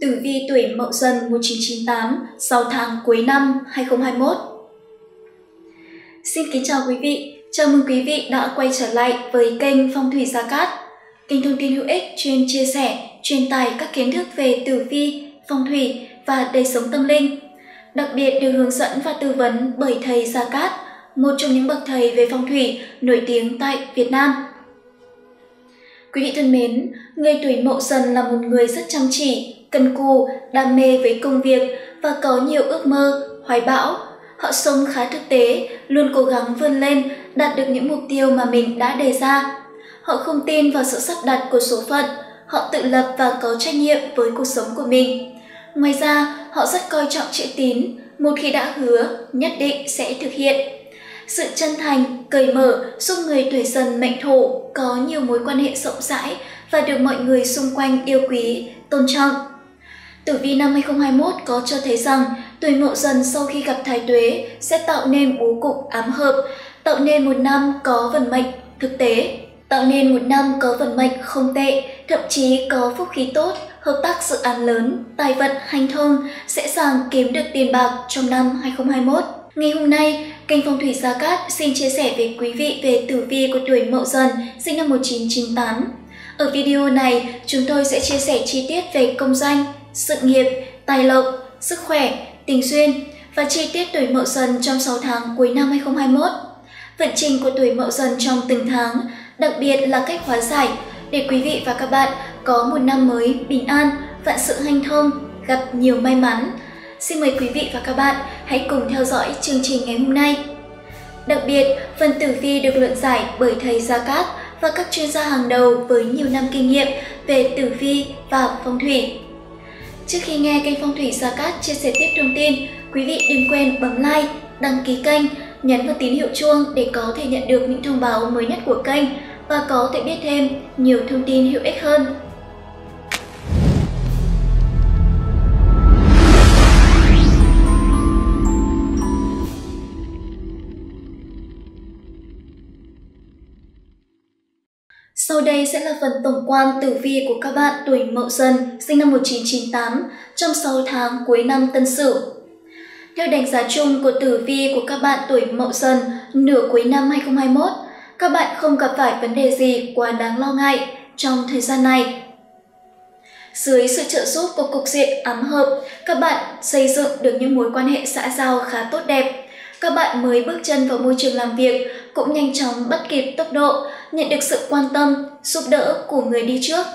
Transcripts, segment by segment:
Tử vi tuổi Mậu Dần 1998, 6 tháng cuối năm 2021. Xin kính chào quý vị, chào mừng quý vị đã quay trở lại với kênh Phong thủy Gia Cát, kênh thông tin hữu ích chuyên chia sẻ, truyền tải các kiến thức về tử vi, phong thủy và đời sống tâm linh. Đặc biệt được hướng dẫn và tư vấn bởi thầy Gia Cát, một trong những bậc thầy về phong thủy nổi tiếng tại Việt Nam. Quý vị thân mến, người tuổi Mậu Dần là một người rất chăm chỉ, cần cù, đam mê với công việc và có nhiều ước mơ, hoài bão. Họ sống khá thực tế, luôn cố gắng vươn lên, đạt được những mục tiêu mà mình đã đề ra. Họ không tin vào sự sắp đặt của số phận, họ tự lập và có trách nhiệm với cuộc sống của mình. Ngoài ra, họ rất coi trọng chữ tín, một khi đã hứa, nhất định sẽ thực hiện. Sự chân thành, cởi mở giúp người tuổi dần mệnh thổ có nhiều mối quan hệ rộng rãi và được mọi người xung quanh yêu quý, tôn trọng. Tử vi năm 2021 có cho thấy rằng tuổi mậu dần sau khi gặp thái tuế sẽ tạo nên bố cục ám hợp, tạo nên một năm có vận mệnh thực tế, tạo nên một năm có vận mệnh không tệ, thậm chí có phúc khí tốt, hợp tác dự án lớn, tài vận hành thông, dễ dàng kiếm được tiền bạc trong năm 2021. Ngày hôm nay, kênh Phong thủy Gia Cát xin chia sẻ với quý vị về tử vi của tuổi Mậu Dần, sinh năm 1998. Ở video này, chúng tôi sẽ chia sẻ chi tiết về công danh, sự nghiệp, tài lộc, sức khỏe, tình duyên và chi tiết tuổi Mậu Dần trong 6 tháng cuối năm 2021. Vận trình của tuổi Mậu Dần trong từng tháng, đặc biệt là cách hóa giải để quý vị và các bạn có một năm mới bình an, vạn sự hanh thông, gặp nhiều may mắn. Xin mời quý vị và các bạn hãy cùng theo dõi chương trình ngày hôm nay. Đặc biệt, phần tử vi được luận giải bởi thầy Gia Cát và các chuyên gia hàng đầu với nhiều năm kinh nghiệm về tử vi và phong thủy. Trước khi nghe kênh Phong thủy Sa Cát chia sẻ tiếp thông tin, quý vị đừng quên bấm like, đăng ký kênh, nhấn vào tín hiệu chuông để có thể nhận được những thông báo mới nhất của kênh và có thể biết thêm nhiều thông tin hữu ích hơn. Sau đây sẽ là phần tổng quan tử vi của các bạn tuổi Mậu Dần sinh năm 1998 trong 6 tháng cuối năm Tân Sửu. Theo đánh giá chung của tử vi của các bạn tuổi Mậu Dần nửa cuối năm 2021, các bạn không gặp phải vấn đề gì quá đáng lo ngại trong thời gian này. Dưới sự trợ giúp của cục diện ám hợp, các bạn xây dựng được những mối quan hệ xã giao khá tốt đẹp. Các bạn mới bước chân vào môi trường làm việc cũng nhanh chóng bắt kịp tốc độ, nhận được sự quan tâm, giúp đỡ của người đi trước.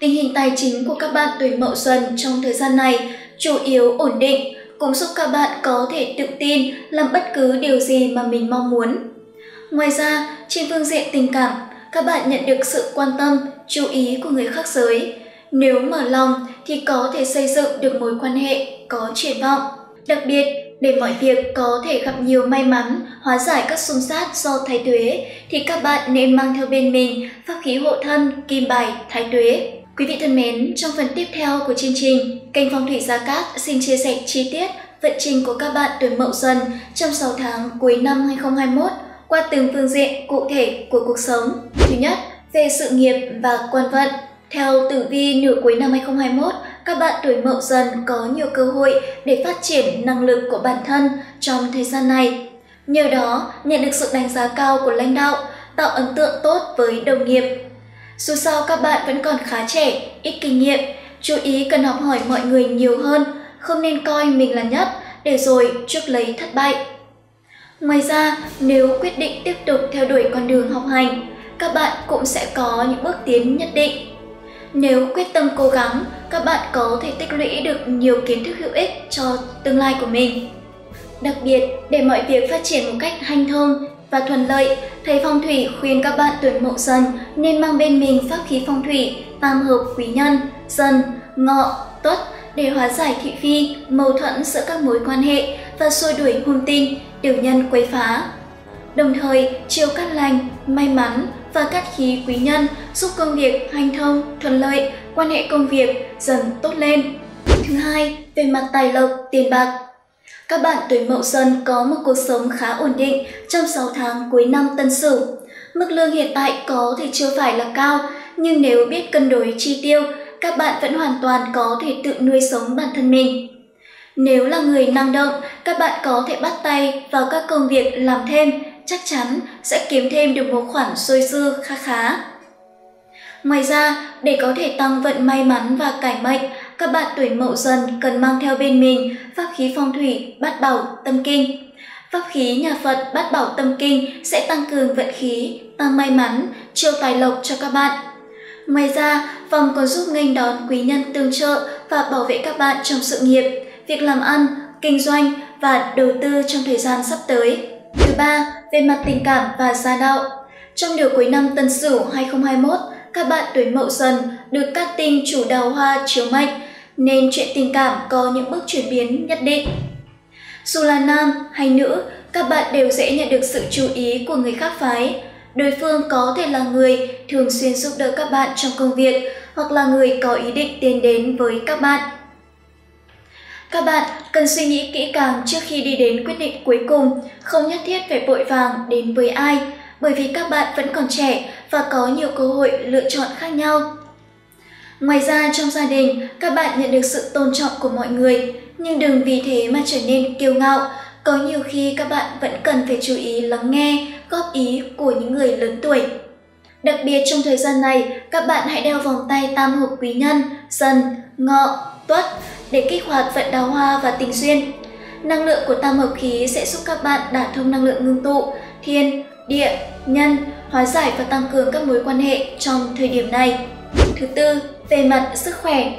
Tình hình tài chính của các bạn tuổi Mậu Dần trong thời gian này chủ yếu ổn định, cũng giúp các bạn có thể tự tin làm bất cứ điều gì mà mình mong muốn. Ngoài ra, trên phương diện tình cảm, các bạn nhận được sự quan tâm, chú ý của người khác giới. Nếu mở lòng thì có thể xây dựng được mối quan hệ có triển vọng. Đặc biệt, để mọi việc có thể gặp nhiều may mắn, hóa giải các xung sát do thái tuế, thì các bạn nên mang theo bên mình pháp khí hộ thân, kim bài, thái tuế. Quý vị thân mến, trong phần tiếp theo của chương trình, kênh Phong thủy Gia Cát xin chia sẻ chi tiết vận trình của các bạn tuổi Mậu Dần trong 6 tháng cuối năm 2021 qua từng phương diện cụ thể của cuộc sống. Thứ nhất, về sự nghiệp và quan vận. Theo tử vi nửa cuối năm 2021, các bạn tuổi Mậu Dần có nhiều cơ hội để phát triển năng lực của bản thân trong thời gian này. Nhờ đó, nhận được sự đánh giá cao của lãnh đạo, tạo ấn tượng tốt với đồng nghiệp. Dù sao các bạn vẫn còn khá trẻ, ít kinh nghiệm, chú ý cần học hỏi mọi người nhiều hơn, không nên coi mình là nhất để rồi chuốc lấy thất bại. Ngoài ra, nếu quyết định tiếp tục theo đuổi con đường học hành, các bạn cũng sẽ có những bước tiến nhất định. Nếu quyết tâm cố gắng, các bạn có thể tích lũy được nhiều kiến thức hữu ích cho tương lai của mình. Đặc biệt, để mọi việc phát triển một cách hanh thông và thuận lợi, thầy phong thủy khuyên các bạn tuổi mậu dần nên mang bên mình pháp khí phong thủy tam hợp quý nhân, dần, ngọ, tuất để hóa giải thị phi, mâu thuẫn giữa các mối quan hệ và xua đuổi hung tinh, tiểu nhân quấy phá. Đồng thời, chiêu cát lành, may mắn và cát khí quý nhân giúp công việc hành thông, thuận lợi, quan hệ công việc dần tốt lên. Thứ hai, về mặt tài lộc, tiền bạc. Các bạn tuổi Mậu Dần có một cuộc sống khá ổn định trong 6 tháng cuối năm Tân Sửu. Mức lương hiện tại có thể chưa phải là cao, nhưng nếu biết cân đối chi tiêu các bạn vẫn hoàn toàn có thể tự nuôi sống bản thân mình. Nếu là người năng động, các bạn có thể bắt tay vào các công việc làm thêm, chắc chắn sẽ kiếm thêm được một khoản xôi dư khá khá. Ngoài ra, để có thể tăng vận may mắn và cải mệnh, các bạn tuổi mậu dần cần mang theo bên mình pháp khí phong thủy bát bảo tâm kinh. Pháp khí nhà Phật bát bảo tâm kinh sẽ tăng cường vận khí, tăng may mắn, chiêu tài lộc cho các bạn. Ngoài ra, vòng còn giúp nghênh đón quý nhân tương trợ và bảo vệ các bạn trong sự nghiệp, việc làm ăn, kinh doanh và đầu tư trong thời gian sắp tới. Thứ ba, về mặt tình cảm và gia đạo. Trong điều cuối năm Tân Sửu 2021, các bạn tuổi Mậu Dần được các tinh chủ đào hoa chiếu mệnh, nên chuyện tình cảm có những bước chuyển biến nhất định. Dù là nam hay nữ, các bạn đều dễ nhận được sự chú ý của người khác phái. Đối phương có thể là người thường xuyên giúp đỡ các bạn trong công việc hoặc là người có ý định tiến đến với các bạn. Các bạn cần suy nghĩ kỹ càng trước khi đi đến quyết định cuối cùng, không nhất thiết phải vội vàng đến với ai, bởi vì các bạn vẫn còn trẻ và có nhiều cơ hội lựa chọn khác nhau. Ngoài ra trong gia đình, các bạn nhận được sự tôn trọng của mọi người, nhưng đừng vì thế mà trở nên kiêu ngạo. Có nhiều khi các bạn vẫn cần phải chú ý lắng nghe, góp ý của những người lớn tuổi. Đặc biệt trong thời gian này, các bạn hãy đeo vòng tay tam hợp quý nhân, dần, ngọ, tuất để kích hoạt vận đào hoa và tình duyên. Năng lượng của tam hợp khí sẽ giúp các bạn đả thông năng lượng ngưng tụ, thiên, địa, nhân, hóa giải và tăng cường các mối quan hệ trong thời điểm này. Thứ tư, về mặt sức khỏe.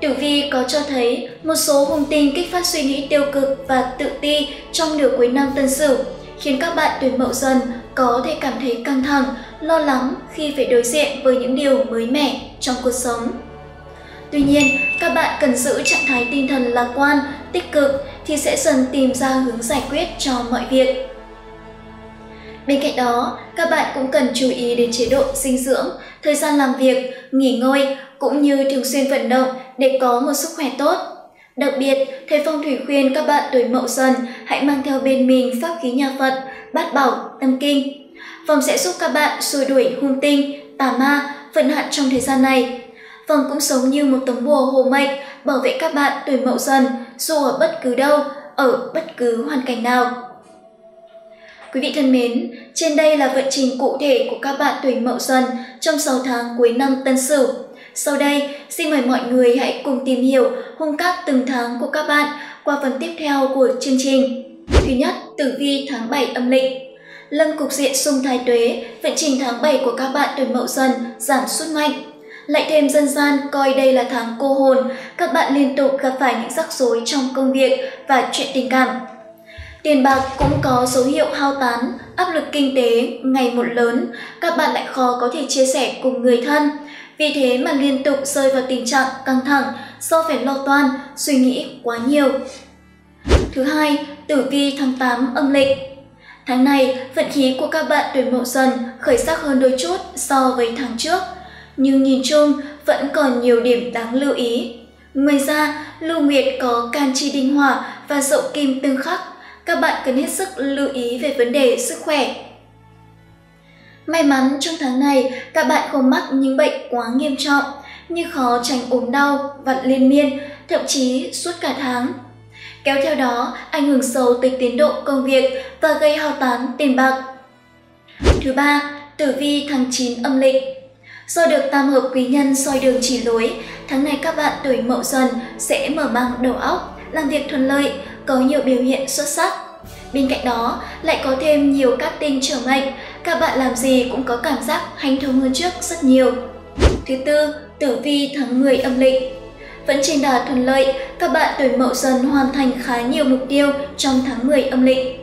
Tử vi có cho thấy một số hung tinh kích phát suy nghĩ tiêu cực và tự ti trong nửa cuối năm tân sửu, khiến các bạn tuổi mậu dần có thể cảm thấy căng thẳng, lo lắng khi phải đối diện với những điều mới mẻ trong cuộc sống. Tuy nhiên, các bạn cần giữ trạng thái tinh thần lạc quan, tích cực thì sẽ dần tìm ra hướng giải quyết cho mọi việc. Bên cạnh đó, các bạn cũng cần chú ý đến chế độ dinh dưỡng, thời gian làm việc, nghỉ ngơi cũng như thường xuyên vận động để có một sức khỏe tốt. Đặc biệt, thầy phong thủy khuyên các bạn tuổi mậu dần hãy mang theo bên mình pháp khí nhà Phật, bát bảo, tâm kinh. Phòng sẽ giúp các bạn xua đuổi hung tinh, tà ma, vận hạn trong thời gian này. Phòng cũng giống như một tấm bùa hộ mệnh bảo vệ các bạn tuổi mậu dần dù ở bất cứ đâu, ở bất cứ hoàn cảnh nào. Quý vị thân mến, trên đây là vận trình cụ thể của các bạn tuổi Mậu Dần trong 6 tháng cuối năm Tân Sửu. Sau đây, xin mời mọi người hãy cùng tìm hiểu hung cát từng tháng của các bạn qua phần tiếp theo của chương trình. Thứ nhất, tử vi tháng 7 âm lịch. Lâm cục diện xung thái tuế, vận trình tháng 7 của các bạn tuổi Mậu Dần giảm sút mạnh. Lại thêm dân gian coi đây là tháng cô hồn, các bạn liên tục gặp phải những rắc rối trong công việc và chuyện tình cảm. Tiền bạc cũng có dấu hiệu hao tán, áp lực kinh tế ngày một lớn, các bạn lại khó có thể chia sẻ cùng người thân. Vì thế mà liên tục rơi vào tình trạng căng thẳng do phải lo toan, suy nghĩ quá nhiều. Thứ hai, tử vi tháng 8 âm lịch. Tháng này, vận khí của các bạn tuổi mậu dần khởi sắc hơn đôi chút so với tháng trước. Nhưng nhìn chung, vẫn còn nhiều điểm đáng lưu ý. Ngoài ra, Lưu Nguyệt có can chi đinh hỏa và dậu kim tương khắc các bạn cần hết sức lưu ý về vấn đề sức khỏe. May mắn trong tháng này, các bạn không mắc những bệnh quá nghiêm trọng như khó tránh ốm đau, vặt liên miên, thậm chí suốt cả tháng. Kéo theo đó, ảnh hưởng sâu tới tiến độ công việc và gây hao tán tiền bạc. Thứ ba, tử vi tháng 9 âm lịch. Do được tam hợp quý nhân soi đường chỉ lối, tháng này các bạn tuổi mậu dần sẽ mở mang đầu óc, làm việc thuận lợi, có nhiều biểu hiện xuất sắc. Bên cạnh đó, lại có thêm nhiều các tinh trở mệnh, các bạn làm gì cũng có cảm giác hành thông hơn trước rất nhiều. Thứ tư, tử vi tháng 10 âm lịch. Vẫn trên đà thuận lợi, các bạn tuổi mậu dần hoàn thành khá nhiều mục tiêu trong tháng 10 âm lịch.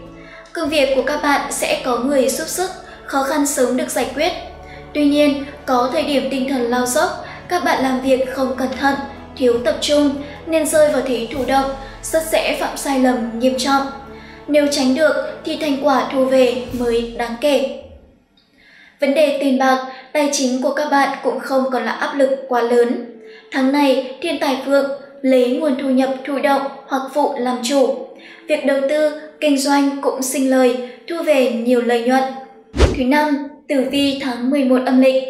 Công việc của các bạn sẽ có người giúp sức, khó khăn sớm được giải quyết. Tuy nhiên, có thời điểm tinh thần lao dốc, các bạn làm việc không cẩn thận, thiếu tập trung nên rơi vào thế thủ động, rất dễ phạm sai lầm nghiêm trọng. Nếu tránh được thì thành quả thu về mới đáng kể. Vấn đề tiền bạc, tài chính của các bạn cũng không còn là áp lực quá lớn. Tháng này, thiên tài vượng lấy nguồn thu nhập thụ động hoặc phụ làm chủ. Việc đầu tư, kinh doanh cũng sinh lời, thu về nhiều lợi nhuận. Thứ năm, tử vi tháng 11 âm lịch.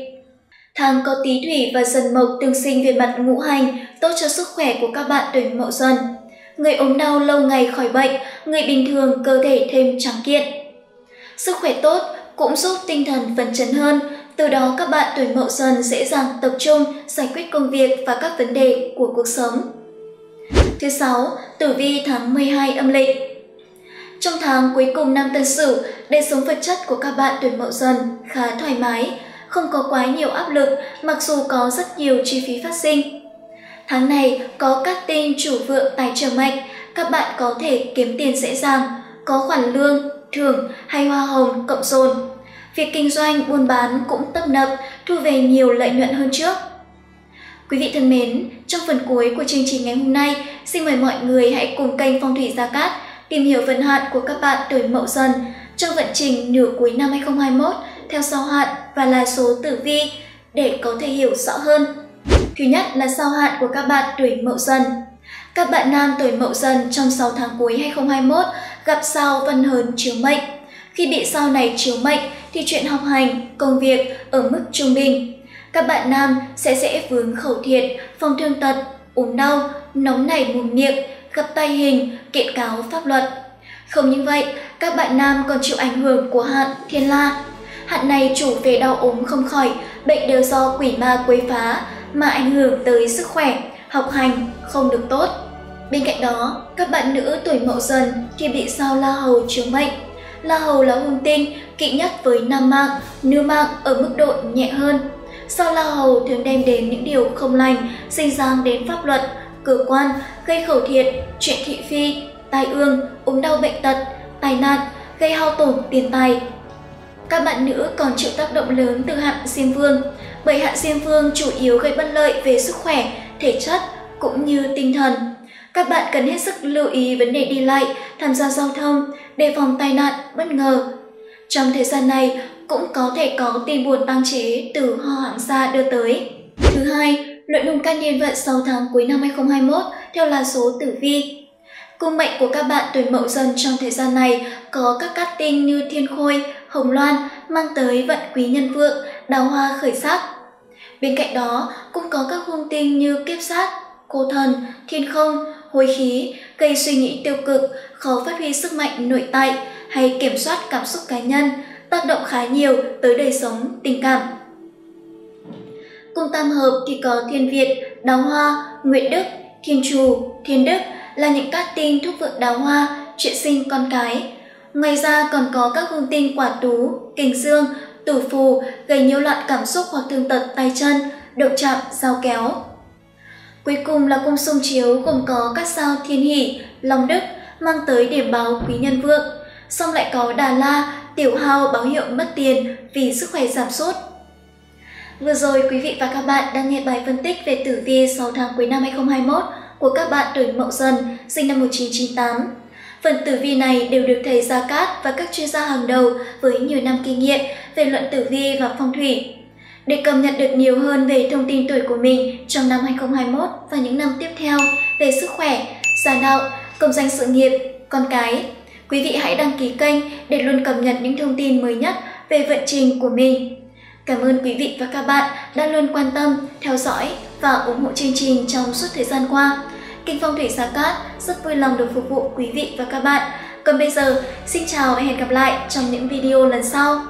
Tháng có tí thủy và dần mộc tương sinh về mặt ngũ hành, tốt cho sức khỏe của các bạn tuổi mậu dần. Người ốm đau lâu ngày khỏi bệnh, người bình thường cơ thể thêm trắng kiện. Sức khỏe tốt cũng giúp tinh thần phấn chấn hơn, từ đó các bạn tuổi mậu dần dễ dàng tập trung giải quyết công việc và các vấn đề của cuộc sống. Thứ sáu, tử vi tháng 12 âm lịch. Trong tháng cuối cùng năm Tân Sửu, đời sống vật chất của các bạn tuổi Mậu Dần khá thoải mái, không có quá nhiều áp lực mặc dù có rất nhiều chi phí phát sinh. Tháng này có các tên chủ vượng tài trợ mạnh, các bạn có thể kiếm tiền dễ dàng, có khoản lương, thưởng hay hoa hồng cộng dồn. Việc kinh doanh, buôn bán cũng tấp nập, thu về nhiều lợi nhuận hơn trước. Quý vị thân mến, trong phần cuối của chương trình ngày hôm nay, xin mời mọi người hãy cùng kênh Phong thủy Gia Cát tìm hiểu vận hạn của các bạn tuổi Mậu Dần trong vận trình nửa cuối năm 2021 theo sao hạn và là số tử vi để có thể hiểu rõ hơn. Thứ nhất là sao hạn của các bạn tuổi Mậu Dần. Các bạn nam tuổi Mậu Dần trong 6 tháng cuối 2021 gặp sao Vân Hớn chiếu mệnh. Khi bị sao này chiếu mệnh thì chuyện học hành, công việc ở mức trung bình. Các bạn nam sẽ dễ vướng khẩu thiệt, phòng thương tật, ốm đau, nóng nảy mồm miệng, gặp tay hình, kiện cáo pháp luật. Không những vậy, các bạn nam còn chịu ảnh hưởng của hạn thiên la. Hạn này chủ về đau ốm không khỏi, bệnh đều do quỷ ma quấy phá mà ảnh hưởng tới sức khỏe, học hành không được tốt. Bên cạnh đó, các bạn nữ tuổi mậu dần thì bị sao la hầu chiếu mệnh. La hầu là hung tinh, kỵ nhất với nam mạng, nữ mạng ở mức độ nhẹ hơn. Sao la hầu thường đem đến những điều không lành, sinh giang đến pháp luật, cửa quan, gây khẩu thiệt, chuyện thị phi, tai ương, ốm đau bệnh tật, tai nạn, gây hao tổn tiền tài. Các bạn nữ còn chịu tác động lớn từ hạn Diêm Vương, bởi hạn Diêm Vương chủ yếu gây bất lợi về sức khỏe, thể chất cũng như tinh thần. Các bạn cần hết sức lưu ý vấn đề đi lại, tham gia giao thông, đề phòng tai nạn, bất ngờ. Trong thời gian này, cũng có thể có tin buồn tăng chế từ ho hãng xa đưa tới. Thứ hai, nội dung căn niên vận 6 tháng cuối năm 2021 theo là số tử vi. Cung mệnh của các bạn tuổi mậu dần trong thời gian này có các cát tinh như thiên khôi, hồng loan mang tới vận quý nhân vượng, đào hoa khởi sắc. Bên cạnh đó cũng có các hung tinh như kiếp sát, cô thần, thiên không, hối khí, gây suy nghĩ tiêu cực, khó phát huy sức mạnh nội tại hay kiểm soát cảm xúc cá nhân, tác động khá nhiều tới đời sống tình cảm. Cung tam hợp thì có thiên Việt, đào hoa, nguyệt đức, thiên trù, thiên đức là những cát tinh thúc vượng đào hoa, chuyện sinh con cái. Ngoài ra còn có các hung tinh quả tú, kình dương, tử phù gây nhiều loạn cảm xúc hoặc thương tật tay chân, động chạm, dao kéo. Cuối cùng là cung xung chiếu gồm có các sao thiên hỷ, long đức mang tới điểm báo quý nhân vượng, xong lại có đà la, tiểu hao báo hiệu mất tiền vì sức khỏe giảm sút. Vừa rồi quý vị và các bạn đang nghe bài phân tích về tử vi 6 tháng cuối năm 2021 của các bạn tuổi Mậu Dần, sinh năm 1998. Phần tử vi này đều được thầy Gia Cát và các chuyên gia hàng đầu với nhiều năm kinh nghiệm về luận tử vi và phong thủy. Để cập nhật được nhiều hơn về thông tin tuổi của mình trong năm 2021 và những năm tiếp theo về sức khỏe, gia đạo, công danh sự nghiệp, con cái, quý vị hãy đăng ký kênh để luôn cập nhật những thông tin mới nhất về vận trình của mình. Cảm ơn quý vị và các bạn đã luôn quan tâm, theo dõi và ủng hộ chương trình trong suốt thời gian qua. Kinh Phong Thủy Gia Cát rất vui lòng được phục vụ quý vị và các bạn. Còn bây giờ, xin chào và hẹn gặp lại trong những video lần sau.